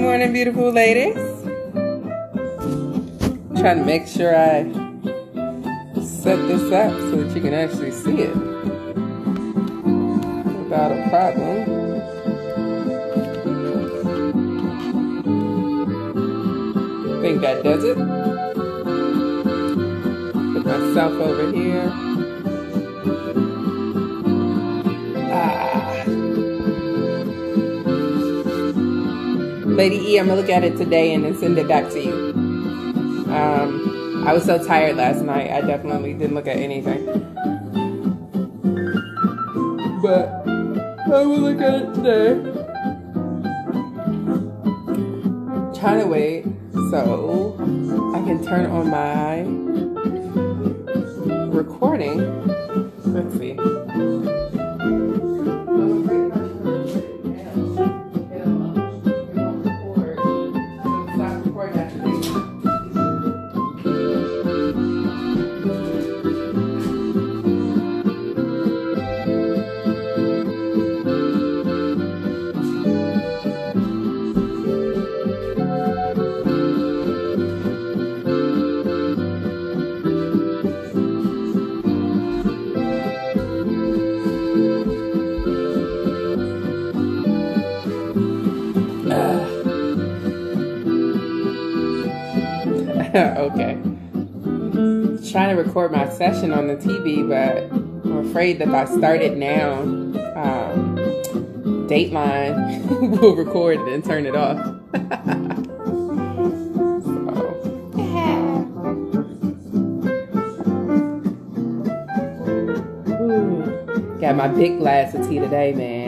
morning, beautiful ladies. I'm trying to make sure I set this up so that you can actually see it without a problem. I think that does it. Put myself over here. Lady E, I'm gonna look at it today and then send it back to you. Um, I was so tired last night, I definitely didn't look at anything. But I will look at it today. Trying to wait so I can turn on my recording. Record my session on the TV, but I'm afraid that if I start it now, um, Dateline will record it and turn it off. Got my big glass of tea today, man.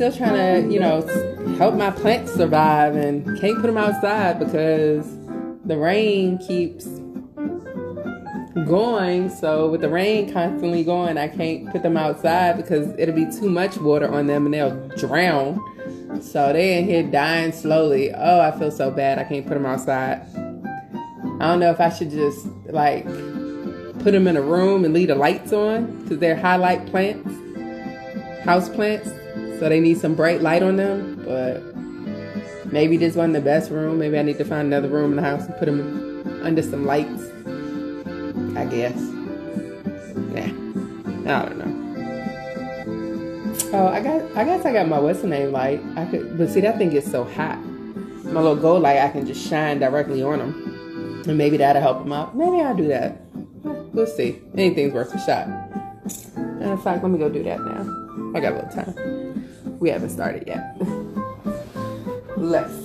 Still trying to, you know, help my plants survive and can't put them outside because the rain keeps going. So, with the rain constantly going, I can't put them outside because it'll be too much water on them and they'll drown. So, they're in here dying slowly. Oh, I feel so bad. I can't put them outside. I don't know if I should just like put them in a room and leave the lights on because they're highlight plants, house plants, so they need some bright light on them. But maybe this wasn't the best room. Maybe I need to find another room in the house and put them under some lights. I guess. Yeah, I don't know. Oh, I got. I guess I got my what's the name light. I could, but see that thing gets so hot. My little gold light, I can just shine directly on them. And maybe that'll help them out. Maybe I'll do that. We'll see. Anything's worth a shot. And in fact, let me go do that now. I got a little time. We haven't started yet. Let's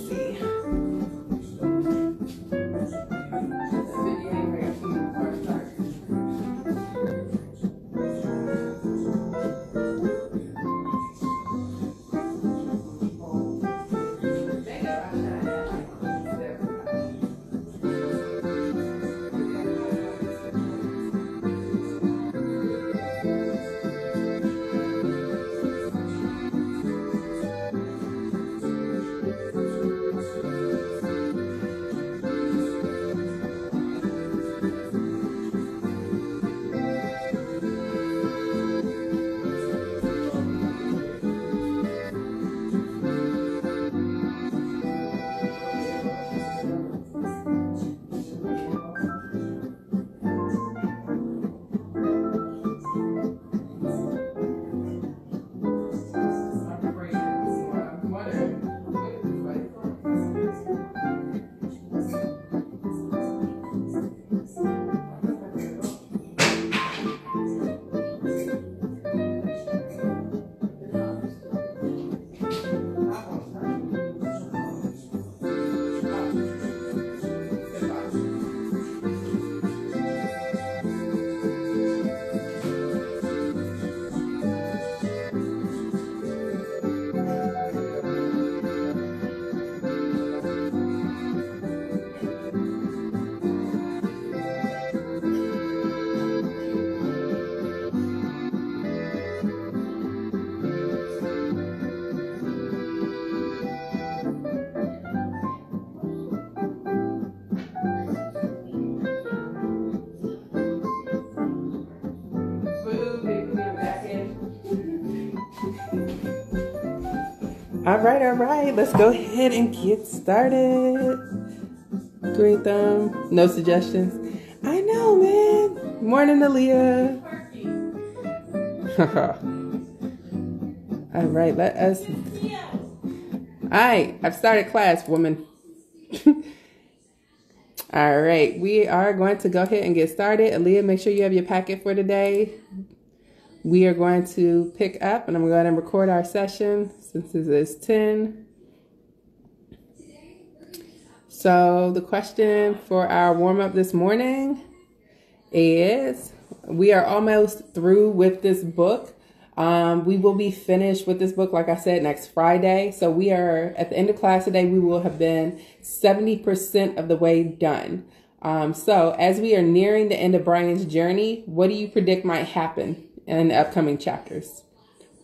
right, all right. Let's go ahead and get started. Green thumb. No suggestions. I know, man. Morning, Aaliyah. all right, let us. All right, I've started class, woman. all right, we are going to go ahead and get started. Aaliyah, make sure you have your packet for today we are going to pick up and I'm going to record our session since this is 10. So the question for our warm up this morning is we are almost through with this book. Um, we will be finished with this book, like I said, next Friday. So we are at the end of class today. We will have been 70% of the way done. Um, so as we are nearing the end of Brian's journey, what do you predict might happen in the upcoming chapters?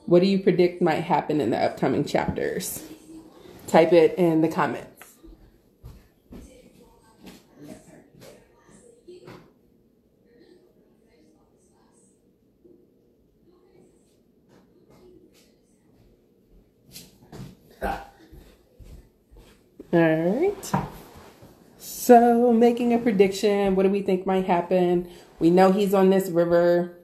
What do you predict might happen in the upcoming chapters? Type it in the comments. All right. So, making a prediction. What do we think might happen? We know he's on this river.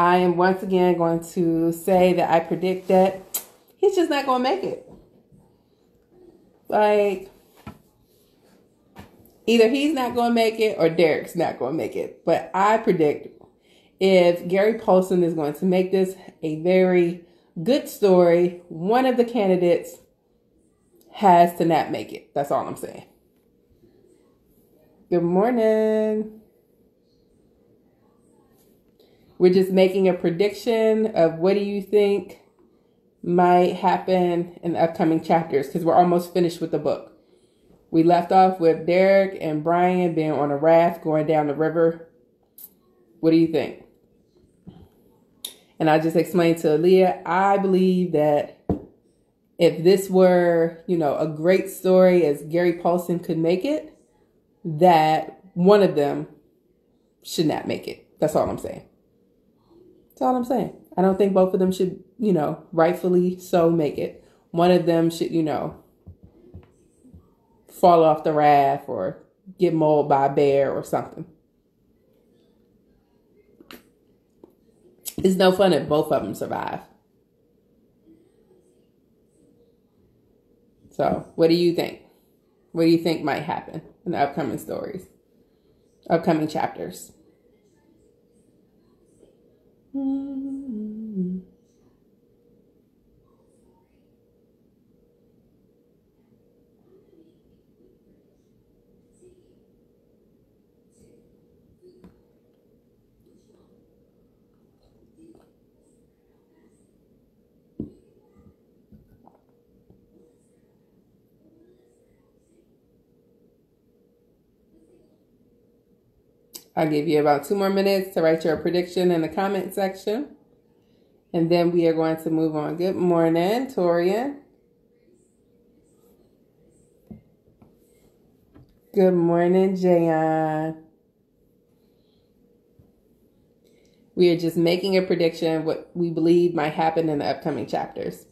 I am once again going to say that I predict that he's just not going to make it. Like, either he's not going to make it or Derek's not going to make it. But I predict if Gary Paulsen is going to make this a very good story, one of the candidates has to not make it. That's all I'm saying. Good morning. We're just making a prediction of what do you think might happen in the upcoming chapters because we're almost finished with the book. We left off with Derek and Brian being on a raft going down the river. What do you think? And I just explained to Leah, I believe that if this were, you know, a great story as Gary Paulsen could make it, that one of them should not make it. That's all I'm saying. That's all I'm saying. I don't think both of them should, you know, rightfully so make it. One of them should, you know, fall off the raft or get mauled by a bear or something. It's no fun if both of them survive. So, what do you think? What do you think might happen in the upcoming stories, upcoming chapters? Mm-hmm. I'll give you about two more minutes to write your prediction in the comment section. And then we are going to move on. Good morning, Torian. Good morning, Jayon. We are just making a prediction what we believe might happen in the upcoming chapters.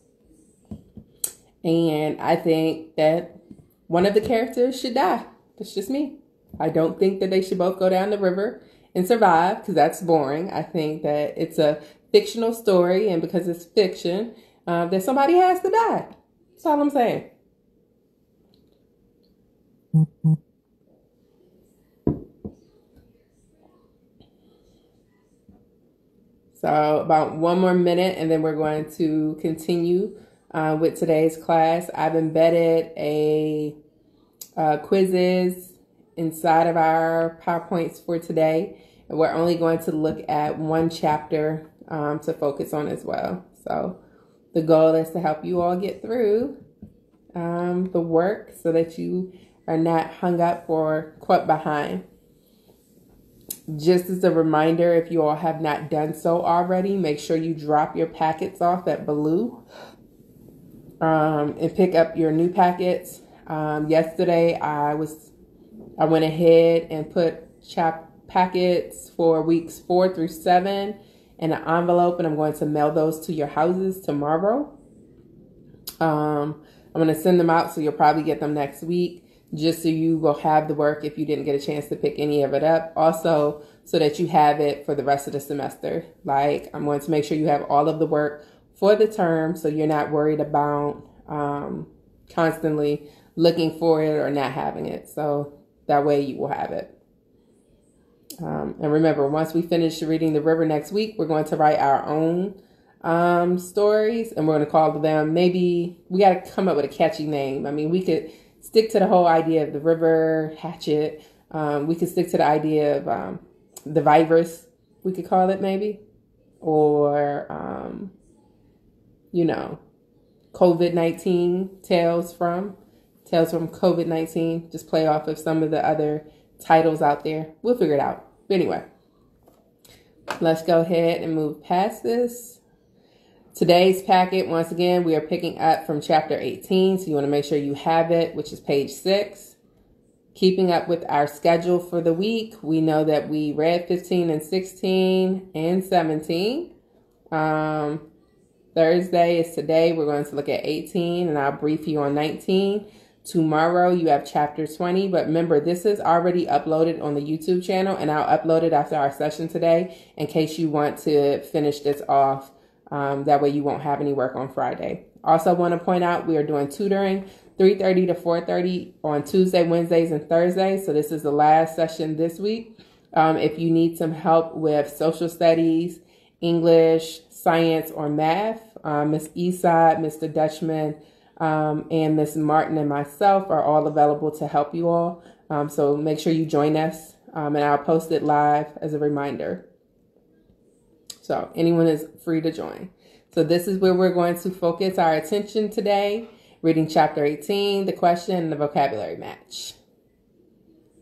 And I think that one of the characters should die. That's just me. I don't think that they should both go down the river and survive because that's boring. I think that it's a fictional story, and because it's fiction, uh, that somebody has to die. That's all I'm saying. So, about one more minute, and then we're going to continue uh, with today's class. I've embedded a uh, Quizizz inside of our PowerPoints for today. And we're only going to look at one chapter um, to focus on as well. So the goal is to help you all get through um, the work so that you are not hung up or caught behind. Just as a reminder, if you all have not done so already, make sure you drop your packets off at Ballou um, and pick up your new packets. Um, yesterday, I was I went ahead and put chap packets for weeks four through seven in an envelope, and I'm going to mail those to your houses tomorrow. Um, I'm going to send them out, so you'll probably get them next week, just so you will have the work if you didn't get a chance to pick any of it up. Also, so that you have it for the rest of the semester. Like, I'm going to make sure you have all of the work for the term, so you're not worried about um, constantly looking for it or not having it. So that way you will have it. Um, and remember, once we finish reading The River next week, we're going to write our own um, stories and we're going to call them maybe we got to come up with a catchy name. I mean, we could stick to the whole idea of the river hatchet. Um, we could stick to the idea of um, the virus, we could call it maybe, or, um, you know, COVID 19 tales from, tales from COVID 19. Just play off of some of the other titles out there. We'll figure it out. But anyway, let's go ahead and move past this. Today's packet, once again, we are picking up from chapter 18, so you want to make sure you have it, which is page 6. Keeping up with our schedule for the week, we know that we read 15 and 16 and 17. Um, Thursday is today. We're going to look at 18, and I'll brief you on 19. Tomorrow you have chapter 20, but remember this is already uploaded on the YouTube channel, and I'll upload it after our session today in case you want to finish this off um, that way you won't have any work on Friday. Also want to point out we are doing tutoring 3.30 to 4.30 on Tuesday, Wednesdays, and Thursdays. So this is the last session this week. Um, if you need some help with social studies, English, science, or math, uh, Miss Eastside, Mr. Dutchman, um, and Miss Martin and myself are all available to help you all. Um, so make sure you join us, um, and I'll post it live as a reminder. So anyone is free to join. So this is where we're going to focus our attention today. Reading chapter 18, the question and the vocabulary match.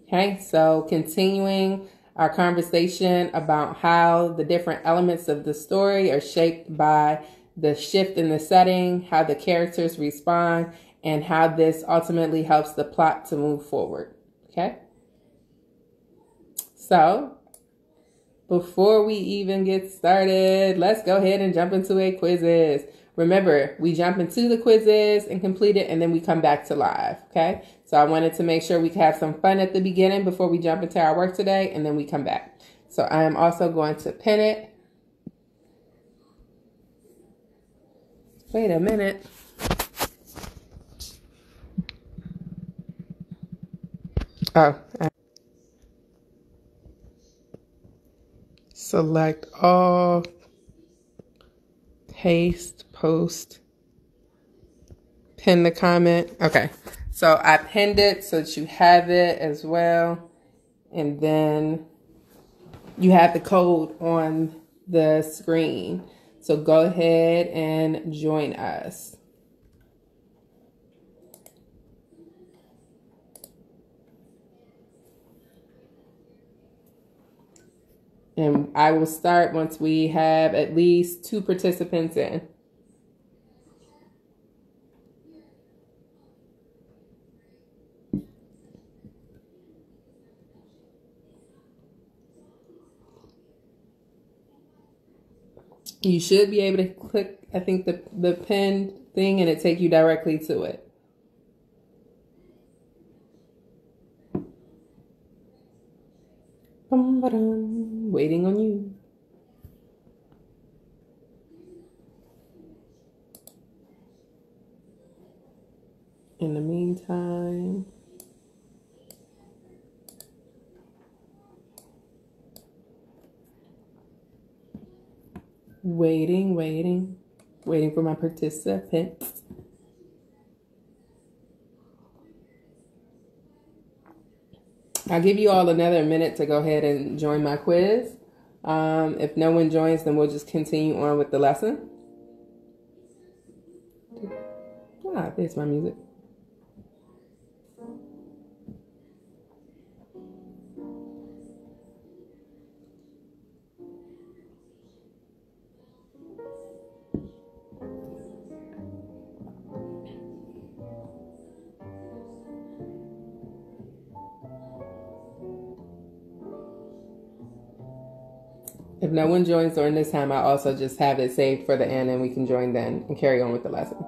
Okay, so continuing our conversation about how the different elements of the story are shaped by the shift in the setting, how the characters respond, and how this ultimately helps the plot to move forward. Okay? So, before we even get started, let's go ahead and jump into a Quizizz. Remember, we jump into the Quizizz and complete it, and then we come back to live, okay? So I wanted to make sure we could have some fun at the beginning before we jump into our work today, and then we come back. So I am also going to pin it. Wait a minute. Oh, select all, paste, post, pin the comment. Okay, so I pinned it so that you have it as well. And then you have the code on the screen. So go ahead and join us. And I will start once we have at least two participants in. You should be able to click, I think, the, the pen thing and it take you directly to it. Waiting on you. In the meantime, waiting, waiting, waiting for my participants. I'll give you all another minute to go ahead and join my quiz. Um, if no one joins, then we'll just continue on with the lesson. Ah, there's my music. If no one joins during this time, I also just have it saved for the end and we can join then and carry on with the lesson.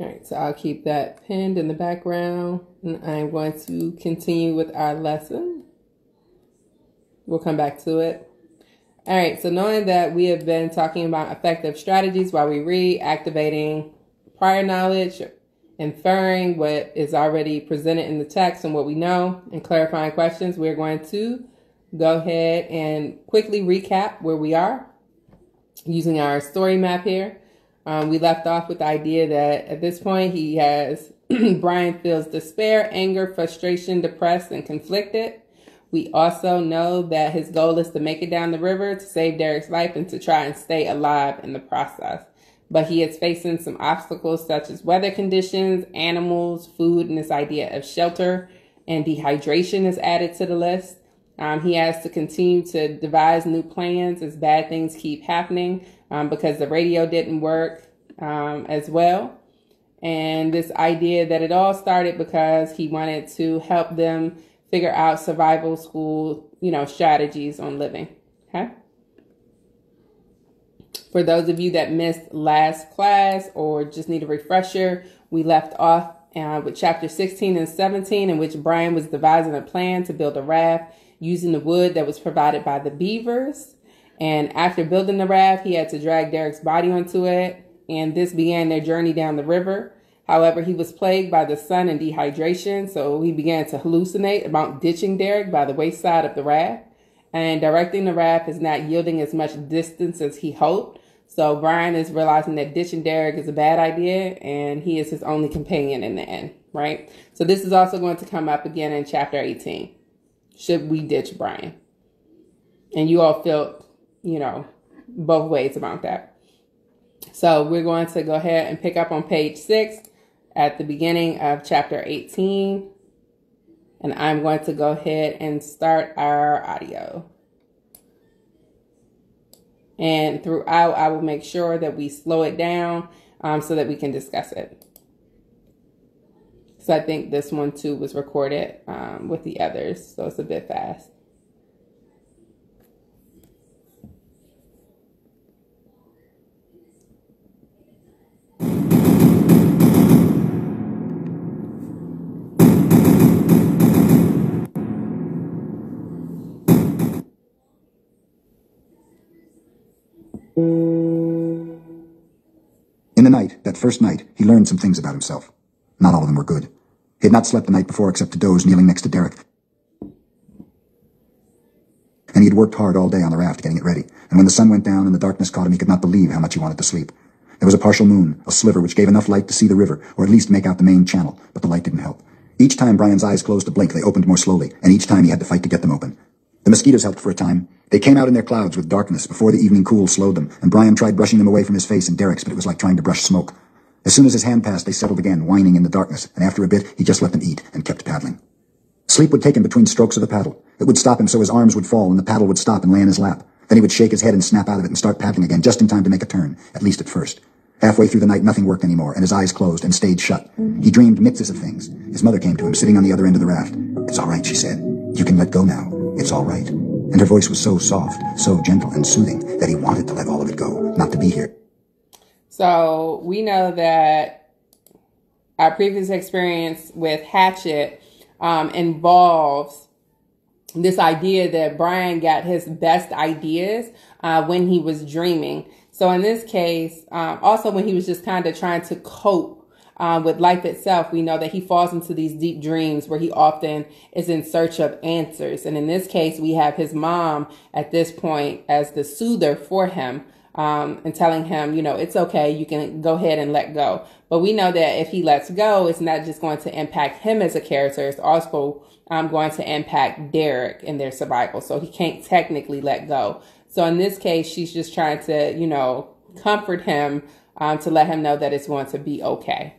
All right, so I'll keep that pinned in the background and I'm going to continue with our lesson. We'll come back to it. All right, so knowing that we have been talking about effective strategies while we read, activating prior knowledge, inferring what is already presented in the text and what we know, and clarifying questions, we're going to go ahead and quickly recap where we are using our story map here. Um, we left off with the idea that at this point he has Brian feels despair, anger, frustration, depressed, and conflicted. We also know that his goal is to make it down the river to save Derek's life and to try and stay alive in the process. But he is facing some obstacles such as weather conditions, animals, food, and this idea of shelter and dehydration is added to the list. Um, he has to continue to devise new plans as bad things keep happening um, because the radio didn't work um, as well. And this idea that it all started because he wanted to help them figure out survival school, you know, strategies on living. Okay. For those of you that missed last class or just need a refresher, we left off uh, with chapter 16 and 17, in which Brian was devising a plan to build a raft using the wood that was provided by the beavers. And after building the raft, he had to drag Derek's body onto it, and this began their journey down the river. However, he was plagued by the sun and dehydration, so he began to hallucinate about ditching Derek by the wayside of the raft. And directing the raft is not yielding as much distance as he hoped. So Brian is realizing that ditching Derek is a bad idea, and he is his only companion in the end, right? So this is also going to come up again in chapter 18 should we ditch Brian? And you all felt, you know, both ways about that. So we're going to go ahead and pick up on page six at the beginning of chapter 18. And I'm going to go ahead and start our audio. And throughout, I will make sure that we slow it down um, so that we can discuss it. So I think this one too was recorded um, with the others, so it's a bit fast. First night, he learned some things about himself. Not all of them were good. He had not slept the night before except to doze kneeling next to Derek. And he had worked hard all day on the raft getting it ready. And when the sun went down and the darkness caught him, he could not believe how much he wanted to sleep. There was a partial moon, a sliver which gave enough light to see the river, or at least make out the main channel, but the light didn't help. Each time Brian's eyes closed to blink, they opened more slowly, and each time he had to fight to get them open. The mosquitoes helped for a time. They came out in their clouds with darkness before the evening cool slowed them, and Brian tried brushing them away from his face and Derek's, but it was like trying to brush smoke. As soon as his hand passed, they settled again, whining in the darkness, and after a bit, he just let them eat and kept paddling. Sleep would take him between strokes of the paddle. It would stop him so his arms would fall and the paddle would stop and lay in his lap. Then he would shake his head and snap out of it and start paddling again, just in time to make a turn, at least at first. Halfway through the night, nothing worked anymore, and his eyes closed and stayed shut. He dreamed mixes of things. His mother came to him, sitting on the other end of the raft. It's all right, she said. You can let go now. It's all right. And her voice was so soft, so gentle and soothing that he wanted to let all of it go, not to be here. So we know that our previous experience with Hatchet um, involves this idea that Brian got his best ideas uh, when he was dreaming. So in this case, um, also when he was just kind of trying to cope um, with life itself, we know that he falls into these deep dreams where he often is in search of answers. And in this case, we have his mom at this point as the soother for him um, and telling him, you know, it's okay, you can go ahead and let go. But we know that if he lets go, it's not just going to impact him as a character, it's also um, going to impact Derek in their survival. So he can't technically let go. So in this case, she's just trying to, you know, comfort him um, to let him know that it's going to be okay.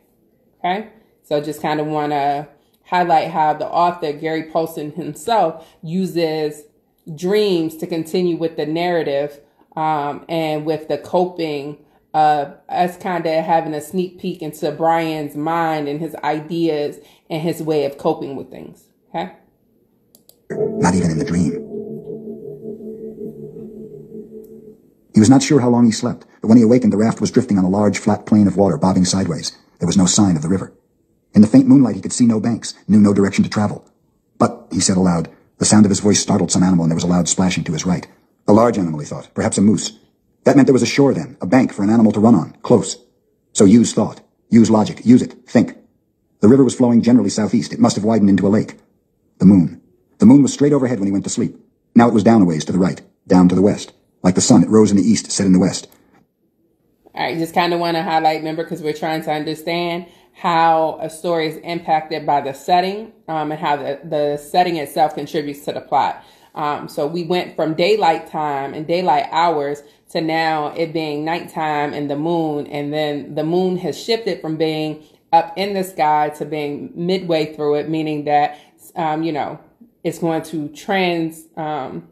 Okay. So just kind of want to highlight how the author, Gary Paulsen himself, uses dreams to continue with the narrative um, and with the coping of us kind of having a sneak peek into Brian's mind and his ideas and his way of coping with things. Okay? Not even in the dream. He was not sure how long he slept, but when he awakened, the raft was drifting on a large, flat plain of water, bobbing sideways. There was no sign of the river. In the faint moonlight, he could see no banks, knew no direction to travel. But, he said aloud, the sound of his voice startled some animal and there was a loud splashing to his right. A large animal, he thought, perhaps a moose. That meant there was a shore then, a bank for an animal to run on, close. So use thought. Use logic. Use it. Think. The river was flowing generally southeast. It must have widened into a lake. The moon. The moon was straight overhead when he went to sleep. Now it was down a ways to the right, down to the west. Like the sun, it rose in the east, set in the west. Right, just kind of want to highlight, remember, because we're trying to understand how a story is impacted by the setting um, and how the, the setting itself contributes to the plot. Um, so we went from daylight time and daylight hours to now it being nighttime and the moon. And then the moon has shifted from being up in the sky to being midway through it, meaning that, um, you know, it's going to trans, um,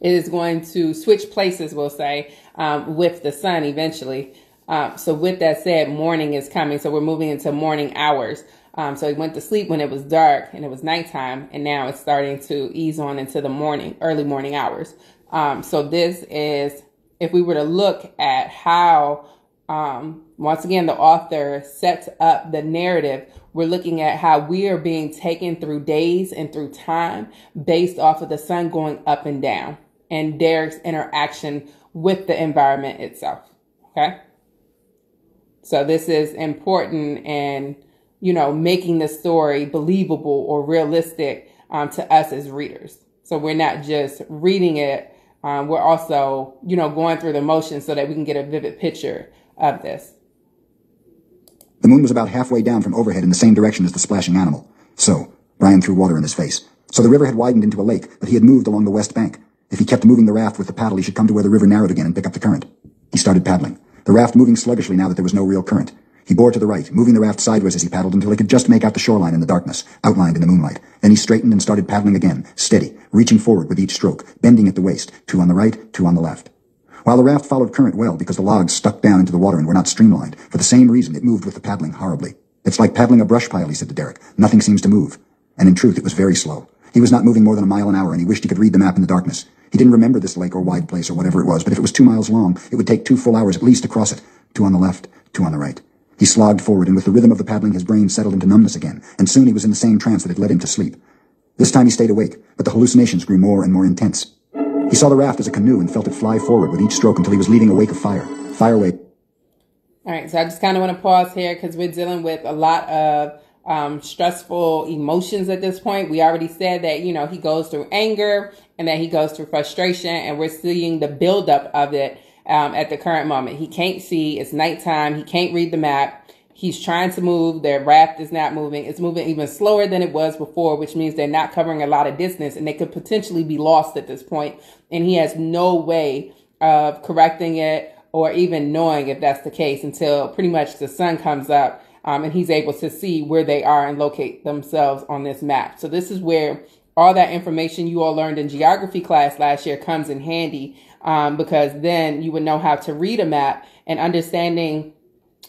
it is going to switch places, we'll say, um, with the sun eventually. Um, so with that said, morning is coming. So we're moving into morning hours. Um, so he went to sleep when it was dark and it was nighttime, and now it's starting to ease on into the morning, early morning hours. Um, so this is, if we were to look at how, um, once again, the author sets up the narrative, we're looking at how we are being taken through days and through time based off of the sun going up and down and Derek's interaction with the environment itself. Okay. So this is important and, you know, making the story believable or realistic um, to us as readers. So we're not just reading it. Um, we're also, you know, going through the motions so that we can get a vivid picture of this. The moon was about halfway down from overhead in the same direction as the splashing animal. So, Brian threw water in his face. So the river had widened into a lake, but he had moved along the west bank. If he kept moving the raft with the paddle, he should come to where the river narrowed again and pick up the current. He started paddling, the raft moving sluggishly now that there was no real current. He bore to the right, moving the raft sideways as he paddled until he could just make out the shoreline in the darkness, outlined in the moonlight. Then he straightened and started paddling again, steady, reaching forward with each stroke, bending at the waist, two on the right, two on the left. While the raft followed current well because the logs stuck down into the water and were not streamlined, for the same reason it moved with the paddling horribly. It's like paddling a brush pile, he said to Derek. Nothing seems to move. And in truth, it was very slow. He was not moving more than a mile an hour, and he wished he could read the map in the darkness. He didn't remember this lake or wide place or whatever it was, but if it was two miles long, it would take two full hours at least to cross it. Two on the left, two on the right. He slogged forward, and with the rhythm of the paddling, his brain settled into numbness again, and soon he was in the same trance that had led him to sleep. This time he stayed awake, but the hallucinations grew more and more intense. He saw the raft as a canoe and felt it fly forward with each stroke until he was leaving a wake of fire. Fireway. All right, so I just kind of want to pause here because we're dealing with a lot of um, stressful emotions at this point. We already said that, you know, he goes through anger and that he goes through frustration, and we're seeing the buildup of it um, at the current moment. He can't see, it's nighttime, he can't read the map. He's trying to move. Their raft is not moving. It's moving even slower than it was before, which means they're not covering a lot of distance and they could potentially be lost at this point. And he has no way of correcting it or even knowing if that's the case until pretty much the sun comes up um, and he's able to see where they are and locate themselves on this map. So this is where all that information you all learned in geography class last year comes in handy um, because then you would know how to read a map and understanding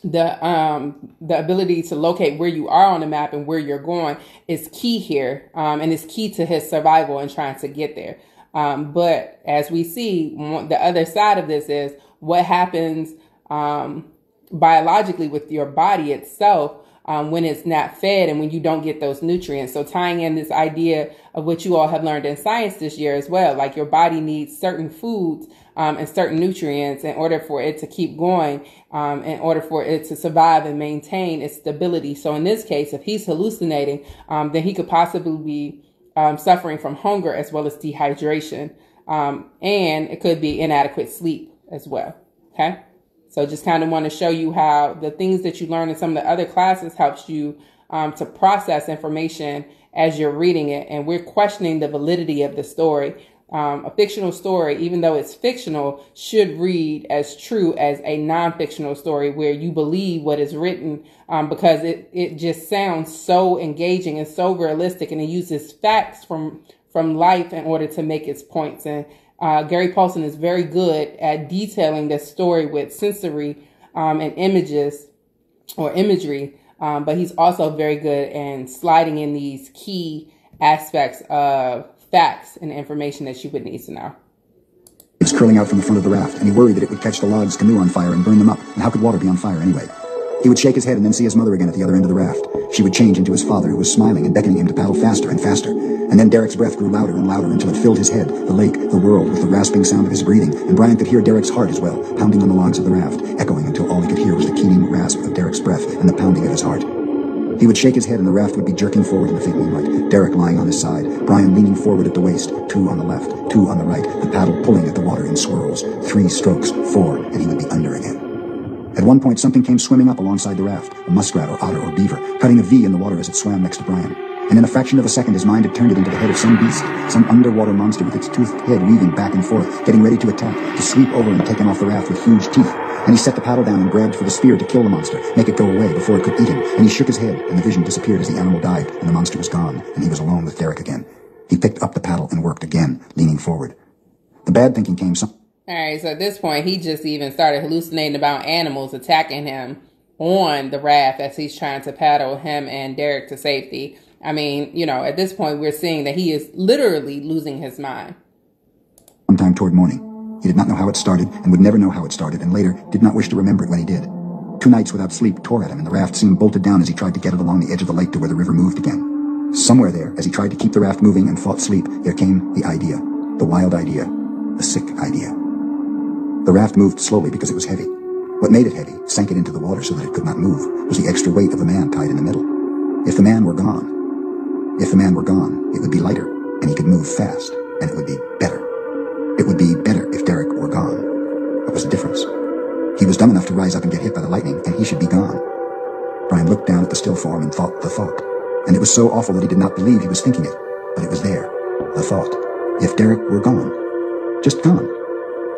the um the ability to locate where you are on the map and where you're going is key here um and it's key to his survival and trying to get there. Um but as we see the other side of this is what happens um biologically with your body itself um, when it's not fed and when you don't get those nutrients. So tying in this idea of what you all have learned in science this year as well, like your body needs certain foods um, and certain nutrients in order for it to keep going, um, in order for it to survive and maintain its stability. So in this case, if he's hallucinating, um, then he could possibly be um, suffering from hunger as well as dehydration. Um, and it could be inadequate sleep as well. Okay. So just kind of want to show you how the things that you learn in some of the other classes helps you um, to process information as you're reading it. And we're questioning the validity of the story. Um, a fictional story, even though it's fictional, should read as true as a non-fictional story where you believe what is written um, because it, it just sounds so engaging and so realistic and it uses facts from from life in order to make its points. And uh, Gary Paulsen is very good at detailing the story with sensory um, and images or imagery, um, but he's also very good in sliding in these key aspects of facts and information that you would need to know. It was curling out from the front of the raft, and he worried that it would catch the logs canoe on fire and burn them up. And how could water be on fire anyway? He would shake his head and then see his mother again at the other end of the raft. She would change into his father, who was smiling and beckoning him to paddle faster and faster. And then Derek's breath grew louder and louder until it filled his head, the lake, the world, with the rasping sound of his breathing. And Brian could hear Derek's heart as well, pounding on the logs of the raft, echoing until all he could hear was the keening rasp of Derek's breath and the pounding of his heart. He would shake his head and the raft would be jerking forward in the faint moonlight. Derek lying on his side, Brian leaning forward at the waist, two on the left, two on the right, the paddle pulling at the water in swirls. Three strokes, four, and he would be under again. At one point, something came swimming up alongside the raft, a muskrat or otter or beaver, cutting a V in the water as it swam next to Brian. And in a fraction of a second, his mind had turned it into the head of some beast, some underwater monster with its toothed head weaving back and forth, getting ready to attack, to sweep over and take him off the raft with huge teeth. And he set the paddle down and grabbed for the spear to kill the monster, make it go away before it could eat him. And he shook his head, and the vision disappeared as the animal died, and the monster was gone, and he was alone with Derek again. He picked up the paddle and worked again, leaning forward. The bad thinking came some... All right, so at this point, he just even started hallucinating about animals attacking him on the raft as he's trying to paddle him and Derek to safety. I mean, you know, at this point, we're seeing that he is literally losing his mind. Sometime toward morning. He did not know how it started and would never know how it started, and later did not wish to remember it when he did. Two nights without sleep tore at him, and the raft seemed bolted down as he tried to get it along the edge of the lake to where the river moved again. Somewhere there, as he tried to keep the raft moving and fought sleep, there came the idea. The wild idea. The sick idea. The raft moved slowly because it was heavy. What made it heavy, sank it into the water so that it could not move, was the extra weight of the man tied in the middle. If the man were gone, if the man were gone, it would be lighter, and he could move fast, and it would be better. It would be better if Derek were gone. What was the difference? He was dumb enough to rise up and get hit by the lightning, and he should be gone. Brian looked down at the still form and thought the thought. And it was so awful that he did not believe he was thinking it. But it was there. The thought. If Derek were gone. Just gone.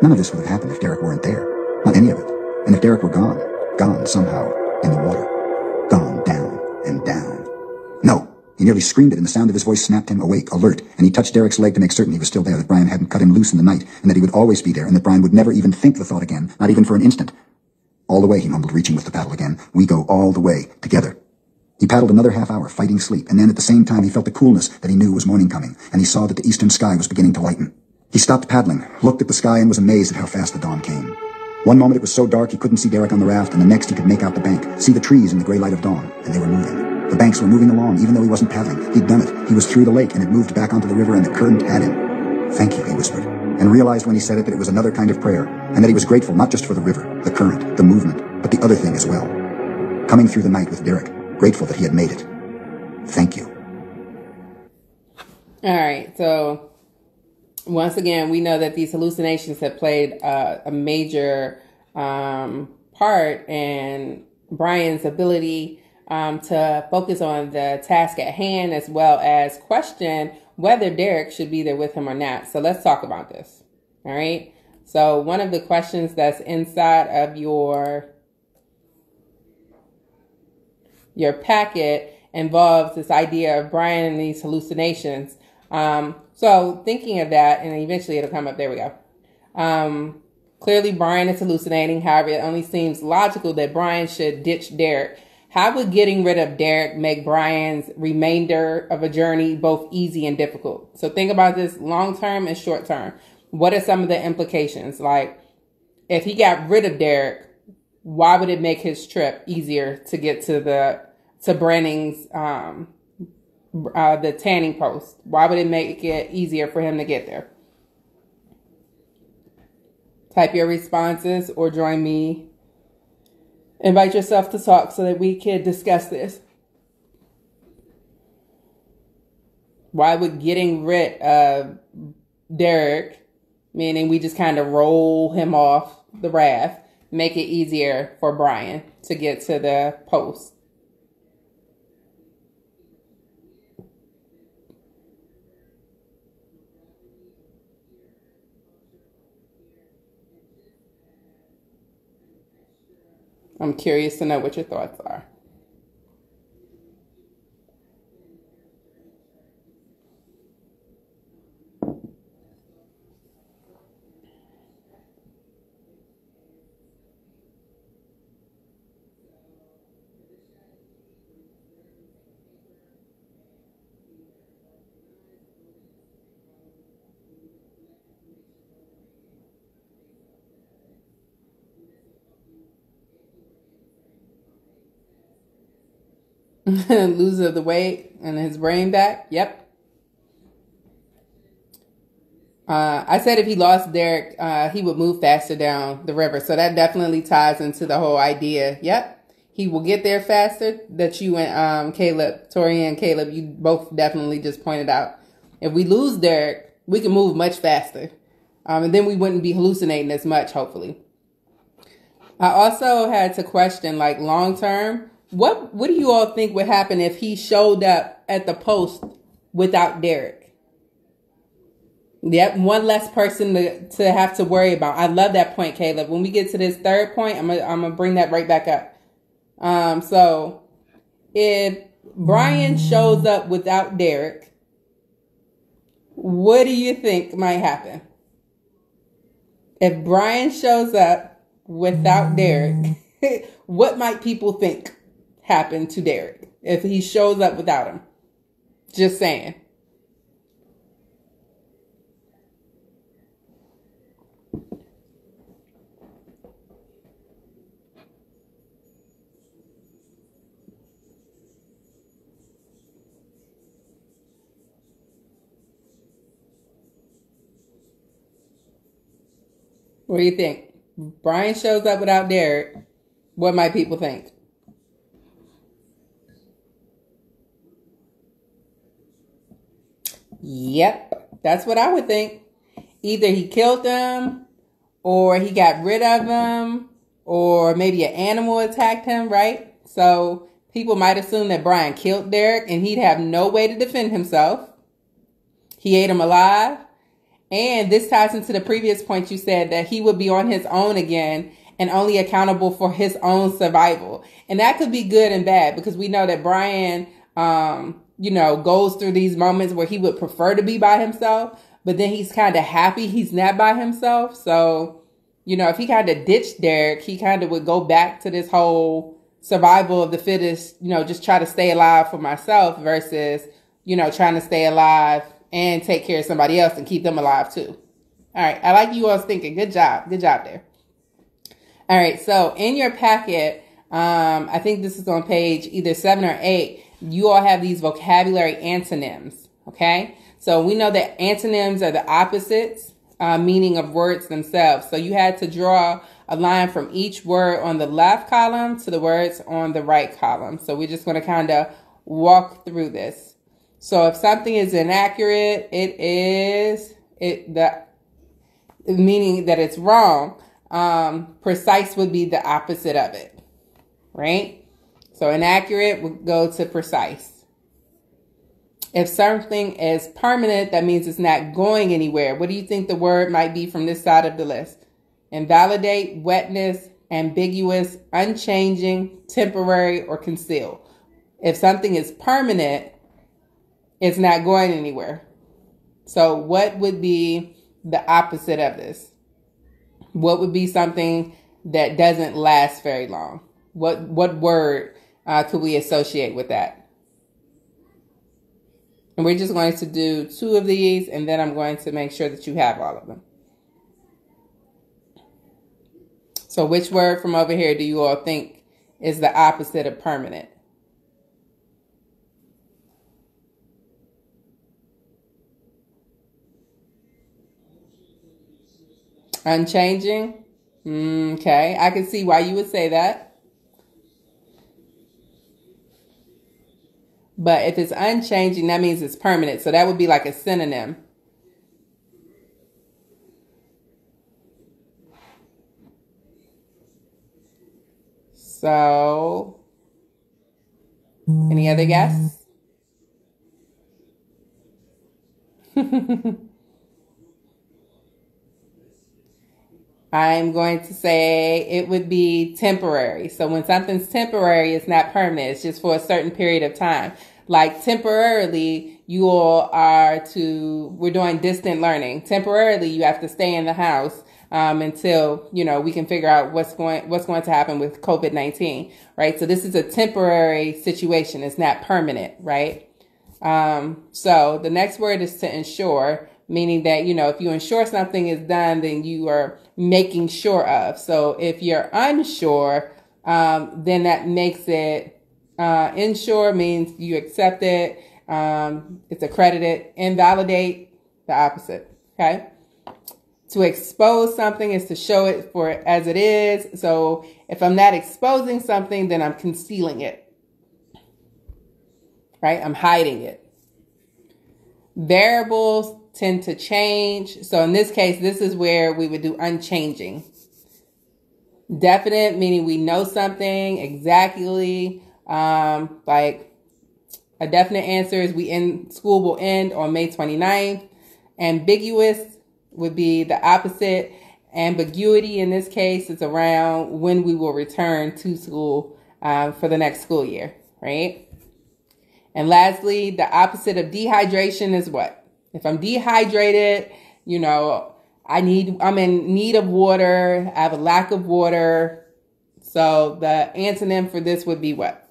None of this would have happened if Derek weren't there. Not any of it. And if Derek were gone, gone somehow, in the water. Gone down and down. No! He nearly screamed it, and the sound of his voice snapped him awake, alert, and he touched Derek's leg to make certain he was still there, that Brian hadn't cut him loose in the night, and that he would always be there, and that Brian would never even think the thought again, not even for an instant. All the way, he mumbled, reaching with the paddle again. We go all the way, together. He paddled another half hour, fighting sleep, and then at the same time he felt the coolness that he knew was morning coming, and he saw that the eastern sky was beginning to lighten. He stopped paddling, looked at the sky, and was amazed at how fast the dawn came. One moment it was so dark he couldn't see Derek on the raft, and the next he could make out the bank, see the trees in the gray light of dawn, and they were moving. The banks were moving along, even though he wasn't paddling. He'd done it. He was through the lake and had moved back onto the river, and the current had him. Thank you, he whispered, and realized when he said it that it was another kind of prayer, and that he was grateful not just for the river, the current, the movement, but the other thing as well. Coming through the night with Derek, grateful that he had made it. Thank you. All right, so once again, we know that these hallucinations have played uh, a major um, part in Brian's ability um, to focus on the task at hand as well as question whether Derek should be there with him or not. So let's talk about this. All right. So one of the questions that's inside of your your packet involves this idea of Brian and these hallucinations. Um, so thinking of that, and eventually it'll come up. There we go. Um, clearly, Brian is hallucinating. However, it only seems logical that Brian should ditch Derek. How would getting rid of Derek make Brian's remainder of a journey both easy and difficult? So think about this long term and short term. What are some of the implications? Like, if he got rid of Derek, why would it make his trip easier to get to the to Brenning's um, uh, the tanning post? Why would it make it easier for him to get there? Type your responses or join me. Invite yourself to talk so that we can discuss this. Why would getting rid of Derek, meaning we just kind of roll him off the raft, make it easier for Brian to get to the post? I'm curious to know what your thoughts are. Lose of the weight and his brain back. Yep. Uh, I said if he lost Derek, uh, he would move faster down the river. So that definitely ties into the whole idea. Yep. He will get there faster. That you and um, Caleb, Tori and Caleb, you both definitely just pointed out. If we lose Derek, we can move much faster. Um, and then we wouldn't be hallucinating as much, hopefully. I also had to question, like, long term, what, what do you all think would happen if he showed up at the post without Derek? Yep, one less person to, to have to worry about. I love that point, Caleb. When we get to this third point, I'm gonna, I'm gonna bring that right back up. Um, so if Brian shows up without Derek, what do you think might happen? If Brian shows up without Derek, what might people think happened to Derek if he shows up without him? Just saying. What do you think? Brian shows up without Derek. What might people think? Yep, that's what I would think. Either he killed them, or he got rid of them, or maybe an animal attacked him, right? So people might assume that Brian killed Derek and he'd have no way to defend himself. He ate him alive and this ties into the previous point you said that he would be on his own again and only accountable for his own survival. And that could be good and bad because we know that Brian, um, you know, goes through these moments where he would prefer to be by himself, but then he's kind of happy he's not by himself. So, you know, if he kind of ditched Derek, he kind of would go back to this whole survival of the fittest, you know, just try to stay alive for myself versus, you know, trying to stay alive and take care of somebody else and keep them alive too. All right. I like you all thinking. Good job. Good job there. All right. So in your packet, um, I think this is on page either seven or eight. You all have these vocabulary antonyms. Okay. So we know that antonyms are the opposites, uh, meaning of words themselves. So you had to draw a line from each word on the left column to the words on the right column. So we're just going to kind of walk through this. So if something is inaccurate, it is it the meaning that it's wrong. Um, precise would be the opposite of it, right? So inaccurate would go to precise. If something is permanent, that means it's not going anywhere. What do you think the word might be from this side of the list? Invalidate, wetness, ambiguous, unchanging, temporary, or conceal. If something is permanent, it's not going anywhere. So, what would be the opposite of this? What would be something that doesn't last very long? What what word uh, could we associate with that? And we're just going to do two of these, and then I'm going to make sure that you have all of them. So, which word from over here do you all think is the opposite of permanent? Unchanging? Okay, I can see why you would say that. But if it's unchanging, that means it's permanent. So that would be like a synonym. So, any other guess? I'm going to say it would be temporary. So when something's temporary, it's not permanent. It's just for a certain period of time. Like temporarily, you all are to, we're doing distant learning. Temporarily, you have to stay in the house um, until you know we can figure out what's going what's going to happen with COVID nineteen, right? So this is a temporary situation; it's not permanent, right? Um, so the next word is to ensure meaning that, you know, if you ensure something is done, then you are making sure of. So if you're unsure, um, then that makes it Uh, insure means you accept it. Um, it's accredited. Invalidate, the opposite. Okay. To expose something is to show it for as it is. So if I'm not exposing something, then I'm concealing it. Right? I'm hiding it. Variables tend to change. So in this case, this is where we would do unchanging. Definite, meaning we know something exactly. Um, like a definite answer is we end school will end on May 29th. Ambiguous would be the opposite. Ambiguity in this case is around when we will return to school uh, for the next school year, right? And lastly, the opposite of dehydration is what? If I'm dehydrated, you know, I need, I'm in need of water, I have a lack of water. So the antonym for this would be what?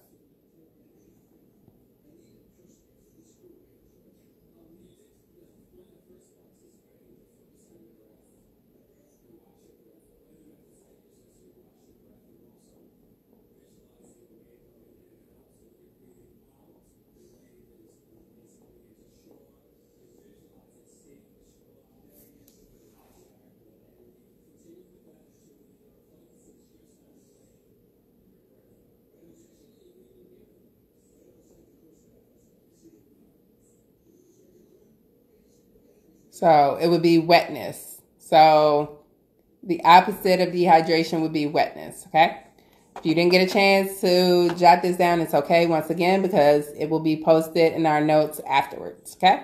So it would be wetness. So the opposite of dehydration would be wetness. Okay. If you didn't get a chance to jot this down, it's okay once again because it will be posted in our notes afterwards. Okay.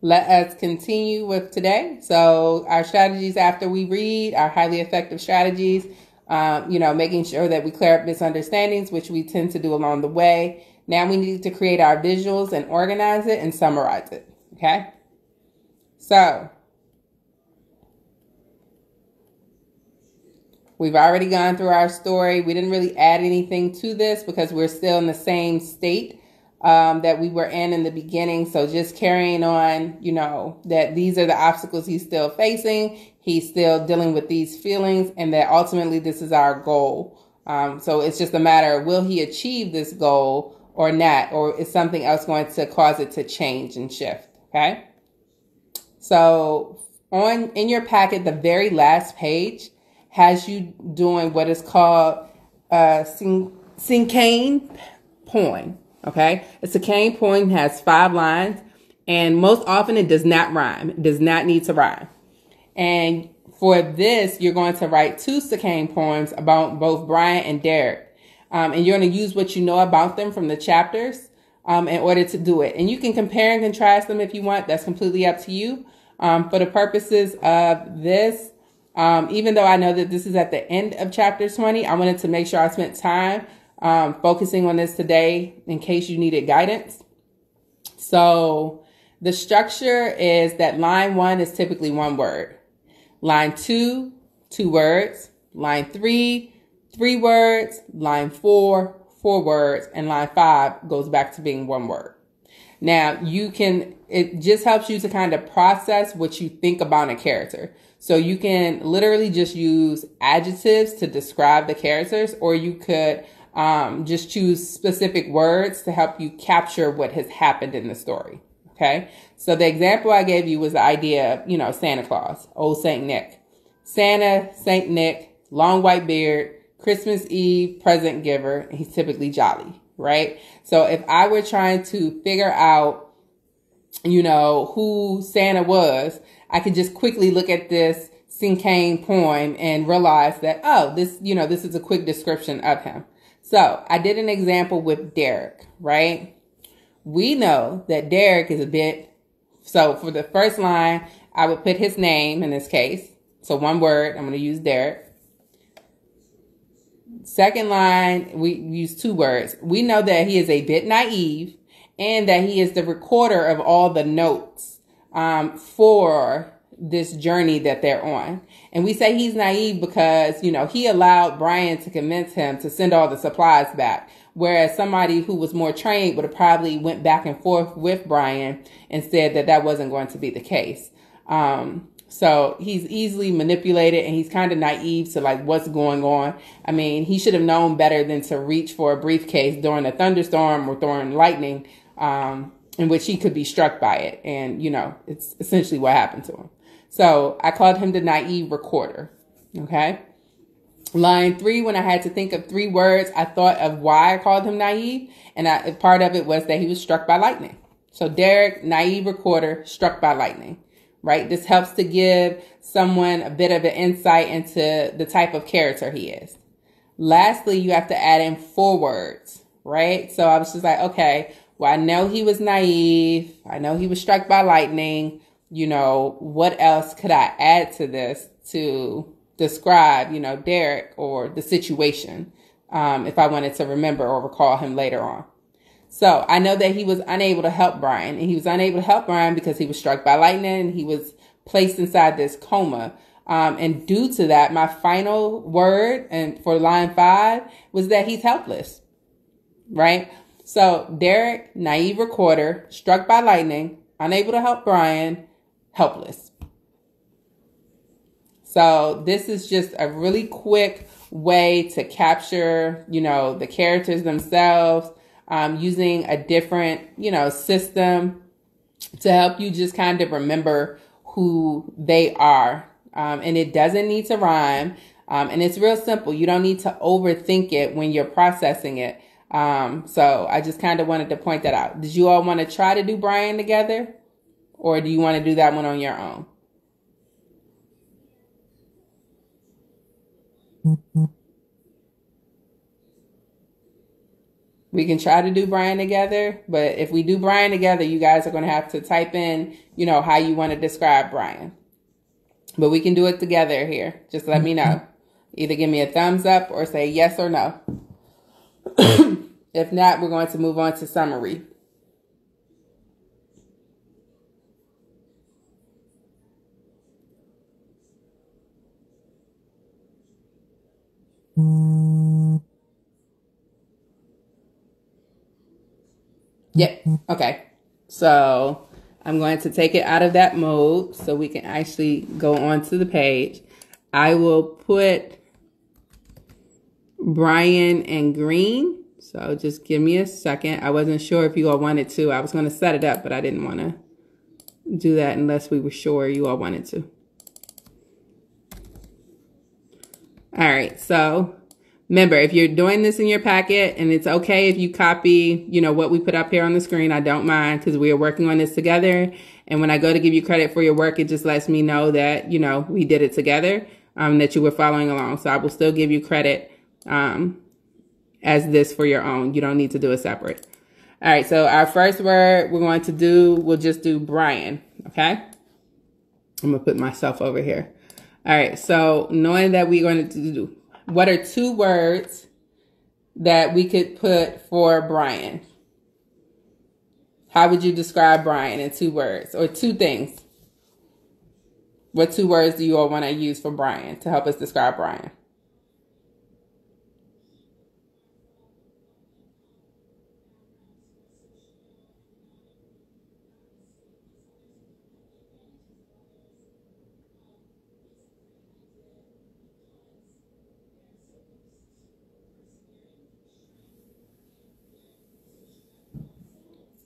Let us continue with today. So our strategies after we read, our highly effective strategies, um, you know, making sure that we clear up misunderstandings, which we tend to do along the way. Now we need to create our visuals and organize it and summarize it. Okay. So, we've already gone through our story. We didn't really add anything to this because we're still in the same state um, that we were in in the beginning. So, just carrying on, you know, that these are the obstacles he's still facing. He's still dealing with these feelings, and that ultimately this is our goal. Um, so, it's just a matter of will he achieve this goal or not, or is something else going to cause it to change and shift? Okay. So on in your packet, the very last page has you doing what is called a cinquain poem. Okay, a cinquain poem has five lines, and most often it does not rhyme. It does not need to rhyme. And for this, you're going to write two cinquain poems about both Brian and Derek. Um, and you're going to use what you know about them from the chapters um, in order to do it. And you can compare and contrast them if you want. That's completely up to you. Um, for the purposes of this, um, even though I know that this is at the end of chapter 20, I wanted to make sure I spent time um, focusing on this today in case you needed guidance. So the structure is that line one is typically one word. Line two, two words. Line three, three words. Line four, four words. And line five goes back to being one word. Now you can, it just helps you to kind of process what you think about a character. So you can literally just use adjectives to describe the characters, or you could um, just choose specific words to help you capture what has happened in the story. Okay. So the example I gave you was the idea of, you know, Santa Claus, old Saint Nick. Santa, Saint Nick, long white beard, Christmas Eve, present giver. He's typically jolly right? So if I were trying to figure out, you know, who Santa was, I could just quickly look at this Cinquain poem and realize that, oh, this, you know, this is a quick description of him. So I did an example with Derek, right? We know that Derek is a bit, so for the first line, I would put his name in this case. So one word, I'm going to use Derek. Second line, we use two words. We know that he is a bit naive and that he is the recorder of all the notes um, for this journey that they're on. And we say he's naive because, you know, he allowed Brian to convince him to send all the supplies back. Whereas somebody who was more trained would have probably went back and forth with Brian and said that that wasn't going to be the case. Um, So he's easily manipulated and he's kind of naive to like what's going on. I mean, he should have known better than to reach for a briefcase during a thunderstorm or during lightning, um, in which he could be struck by it. And, you know, it's essentially what happened to him. So I called him the naive recorder. Okay. Line three, when I had to think of three words, I thought of why I called him naive. And I, part of it was that he was struck by lightning. So Derek, naive recorder, struck by lightning right? This helps to give someone a bit of an insight into the type of character he is. Lastly, you have to add in four words, right? So I was just like, okay, well, I know he was naive. I know he was struck by lightning. You know, what else could I add to this to describe, you know, Derek or the situation, um, if I wanted to remember or recall him later on? So I know that he was unable to help Brian, and he was unable to help Brian because he was struck by lightning and he was placed inside this coma. Um, and due to that, my final word and for line five was that he's helpless. Right? So Derek, naive recorder, struck by lightning, unable to help Brian, helpless. So this is just a really quick way to capture, you know, the characters themselves, um, using a different, you know, system to help you just kind of remember who they are. Um, and it doesn't need to rhyme. Um, and it's real simple. You don't need to overthink it when you're processing it. Um, so I just kind of wanted to point that out. Did you all want to try to do Brian together? Or do you want to do that one on your own? We can try to do Brian together, but if we do Brian together, you guys are going to have to type in, you know, how you want to describe Brian. But we can do it together here. Just let me know. Either give me a thumbs up or say yes or no. if not, we're going to move on to summary. Yep. Okay. So I'm going to take it out of that mode so we can actually go onto the page. I will put Brian and green. So just give me a second. I wasn't sure if you all wanted to. I was going to set it up, but I didn't want to do that unless we were sure you all wanted to. All right. So Remember, if you're doing this in your packet and it's okay if you copy, you know, what we put up here on the screen, I don't mind because we are working on this together. And when I go to give you credit for your work, it just lets me know that, you know, we did it together, um, that you were following along. So I will still give you credit, um, as this for your own. You don't need to do it separate. All right. So our first word we're going to do, we'll just do Brian. Okay. I'm to put myself over here. All right. So knowing that we're going to do what are two words that we could put for Brian? How would you describe Brian in two words or two things? What two words do you all want to use for Brian to help us describe Brian?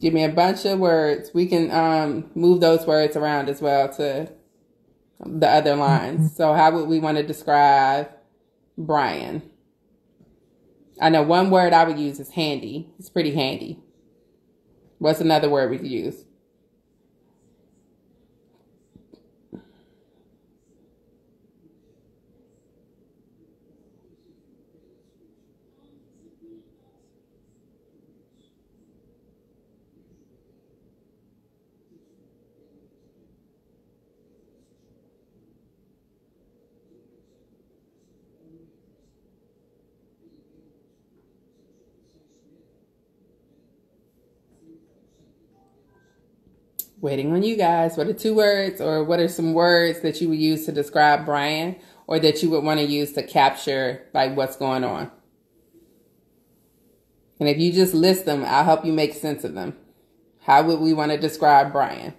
Give me a bunch of words. We can um, move those words around as well to the other lines. Mm-hmm. So how would we want to describe Brian? I know one word I would use is handy. It's pretty handy. What's another word we could use? Waiting on you guys. What are two words or what are some words that you would use to describe Brian or that you would want to use to capture like what's going on? And if you just list them, I'll help you make sense of them. How would we want to describe Brian?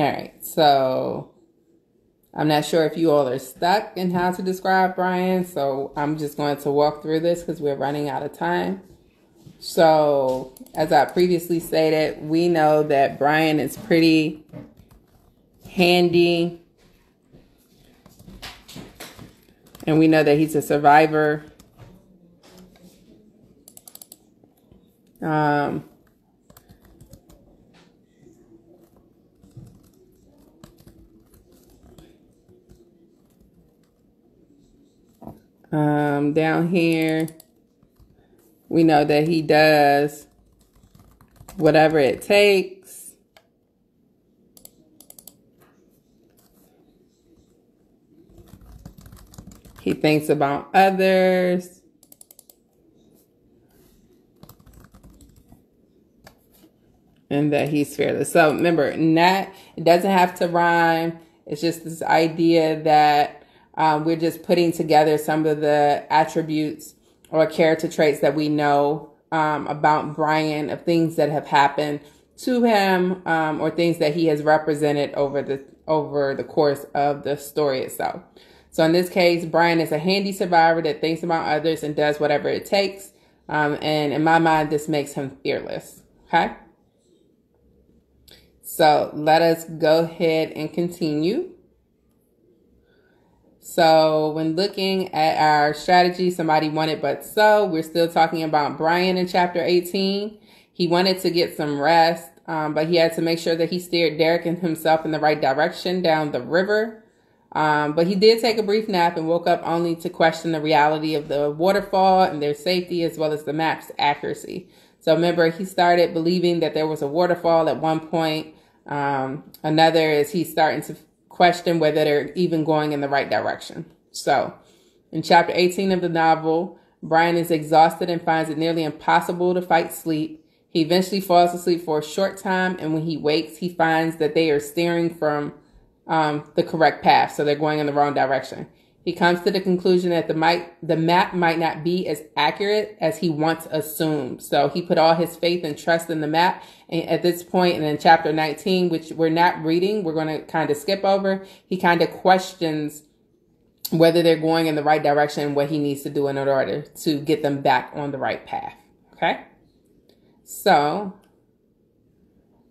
All right, so I'm not sure if you all are stuck in how to describe Brian, so I'm just going to walk through this because we're running out of time. So, as I previously stated, we know that Brian is pretty handy, and we know that he's a survivor. Um, Um, down here, we know that he does whatever it takes. He thinks about others. And that he's fearless. So remember, not it doesn't have to rhyme. It's just this idea that um, we're just putting together some of the attributes or character traits that we know um, about Brian of things that have happened to him um, or things that he has represented over the over the course of the story itself. So in this case, Brian is a handy survivor that thinks about others and does whatever it takes. Um, and in my mind, this makes him fearless. Okay. So let us go ahead and continue. So when looking at our strategy, somebody wanted but so, we're still talking about Brian in chapter 18. He wanted to get some rest, um, but he had to make sure that he steered Derek and himself in the right direction down the river. Um, but he did take a brief nap and woke up only to question the reality of the waterfall and their safety as well as the map's accuracy. So remember, he started believing that there was a waterfall at one point. Um, another is he's starting to question whether they're even going in the right direction. So, in chapter 18 of the novel, Brian is exhausted and finds it nearly impossible to fight sleep. He eventually falls asleep for a short time, and when he wakes, he finds that they are steering from um, the correct path, so they're going in the wrong direction. He comes to the conclusion that the might the map might not be as accurate as he once assumed. So he put all his faith and trust in the map. And at this point, and in chapter 19, which we're not reading, we're going to kind of skip over. He kind of questions whether they're going in the right direction and what he needs to do in order to get them back on the right path. Okay. So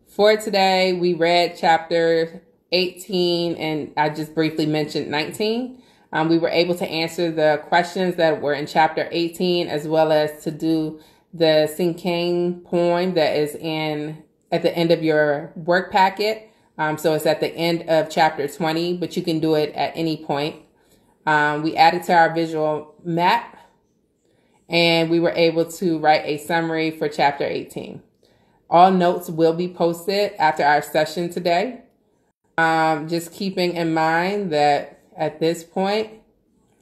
for today, we read chapter 18 and I just briefly mentioned 19. Um, we were able to answer the questions that were in chapter 18 as well as to do the Cinquain poem that is in at the end of your work packet. Um, so it's at the end of chapter 20, but you can do it at any point. Um, we added to our visual map and we were able to write a summary for chapter 18. All notes will be posted after our session today. Um, just keeping in mind that at this point.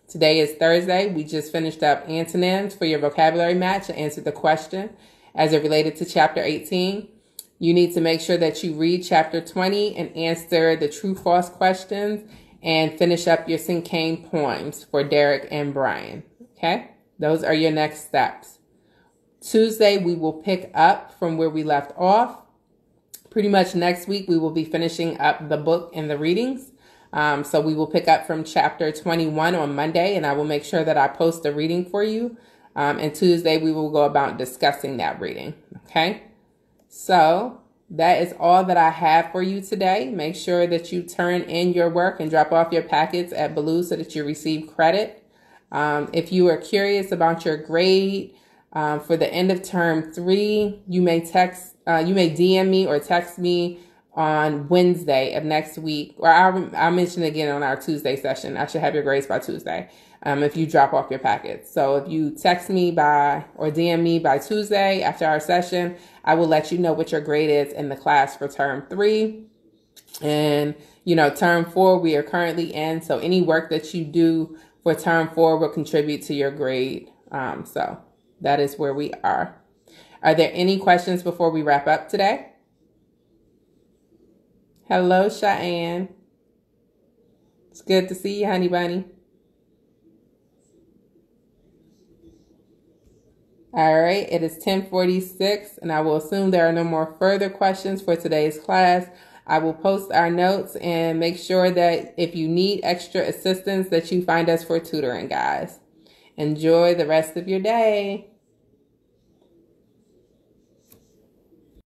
Today is Thursday. We just finished up antonyms for your vocabulary match and answered the question as it related to chapter 18. You need to make sure that you read chapter 20 and answer the true false questions and finish up your Cinquain poems for Derek and Brian. Okay? Those are your next steps. Tuesday, we will pick up from where we left off. Pretty much next week, we will be finishing up the book and the readings. Um, so we will pick up from chapter 21 on Monday, and I will make sure that I post a reading for you. Um, and Tuesday, we will go about discussing that reading. Okay. So that is all that I have for you today. Make sure that you turn in your work and drop off your packets at Ballou so that you receive credit. Um, if you are curious about your grade, Um, for the end of term three, you may text, uh, you may DM me or text me on Wednesday of next week, or I'll, I'll mention again on our Tuesday session. I should have your grades by Tuesday um, if you drop off your packets. So if you text me by or DM me by Tuesday after our session, I will let you know what your grade is in the class for term three. And, you know, term four, we are currently in. So any work that you do for term four will contribute to your grade. Um, so that is where we are. Are there any questions before we wrap up today? Hello, Cheyenne. It's good to see you, honey bunny. All right, it is 1046, and I will assume there are no more further questions for today's class. I will post our notes and make sure that if you need extra assistance that you find us for tutoring, guys. Enjoy the rest of your day.